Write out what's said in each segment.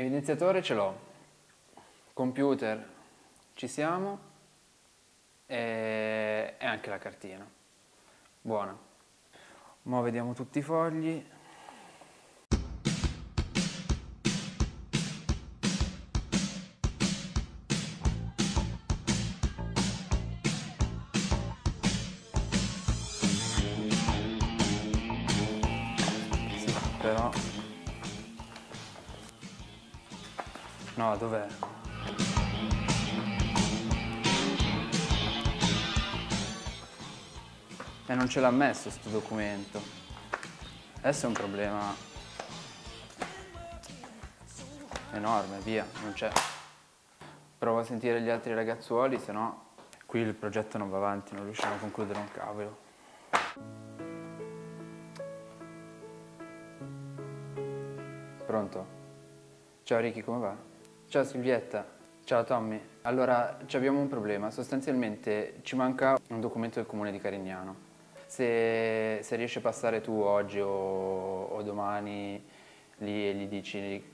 Evidenziatore ce l'ho, computer ci siamo e, e anche la cartina. Buona. Ora vediamo tutti i fogli. Però... No, dov'è? E non ce l'ha messo sto documento. Adesso è un problema enorme, via, non c'è. Provo a sentire gli altri ragazzuoli, se no qui il progetto non va avanti, non riusciamo a concludere un cavolo. Pronto? Ciao Ricky, come va? Ciao Silvietta, ciao Tommy. Allora, abbiamo un problema, sostanzialmente ci manca un documento del comune di Carignano. Se, se riesci a passare tu oggi o, o domani lì e gli dici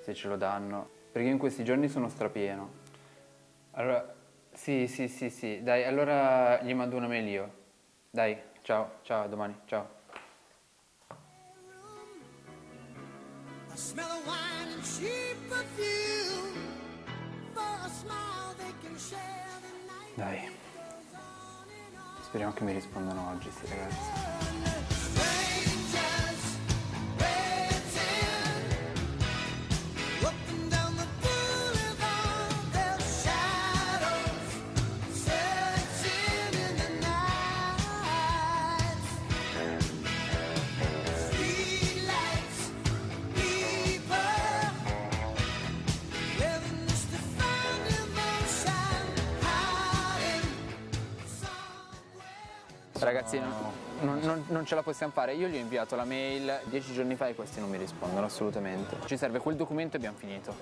se ce lo danno, perché in questi giorni sono strapieno. Allora, sì, sì, sì, sì, dai, allora gli mando una mail io. Dai, ciao, ciao, domani, ciao. Smell of wine and cheap perfume. For a smile they can share the night. Dai. Speriamo che mi rispondano oggi, ragazzi. Ragazzi, non, non- non- non ce la possiamo fare. Io gli ho inviato la mail dieci giorni fa e questi non mi rispondono assolutamente. Ci serve quel documento e abbiamo finito.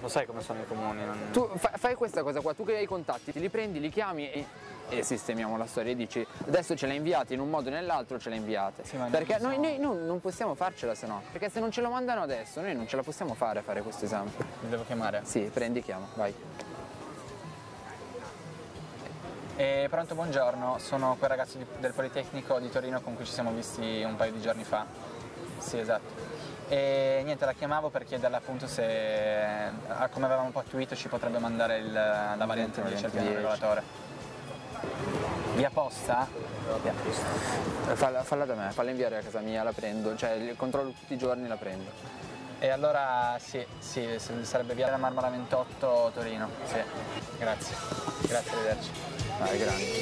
Lo sai come sono i comuni? non- Tu fa- fai questa cosa qua, tu che hai i contatti, li prendi, li chiami e, e sistemiamo la storia e dici adesso ce l'hai inviati in un modo o nell'altro ce l'hai inviate. ma Perché non noi, noi non, non possiamo farcela se no. Perché se non ce lo mandano adesso noi non ce la possiamo fare a fare questo esame. Li devo chiamare? Sì, prendi, chiama, vai. E pronto, buongiorno, sono quel ragazzo di- del Politecnico di Torino con cui ci siamo visti un paio di giorni fa. Sì, esatto. E niente, la chiamavo per chiederle appunto se, come avevamo pattuito, ci potrebbe mandare il- la variante 10 al piano 10. regolatore. Via posta? Eh, Falla, falla da me, falla inviare a casa mia, la prendo, cioè il controllo tutti i giorni la prendo. E allora sì, sì, sarebbe via della Marmora 28 Torino. Sì, grazie. Grazie, arrivederci. 来一个人一